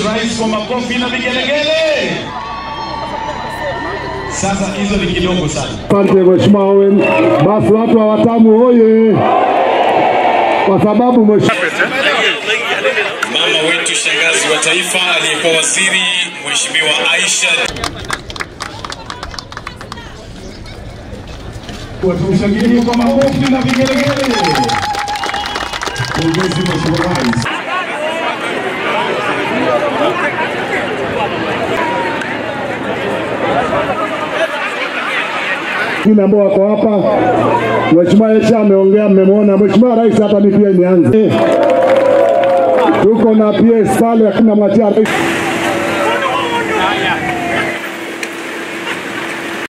rais kwa makofi na vigelegele. Sasa hizo ni kidogo sana. Asante Mheshimiwa Owen. Basi watu wa Watamu oye! Kwa sababu mheshimiwa Mama wetu shangazi wa taifa aliyekuwa waziri Mheshimiwa Aisha Tumshangilie kwa makofi na vigelegele. Pongezi Mheshimiwa Rais. Wengine ambao wako hapa. Mheshimiwa esha ameongea, mmemwona. Mheshimiwa Rais, hata ni pia nianze. Tuko na PS pale, akina namwachia rais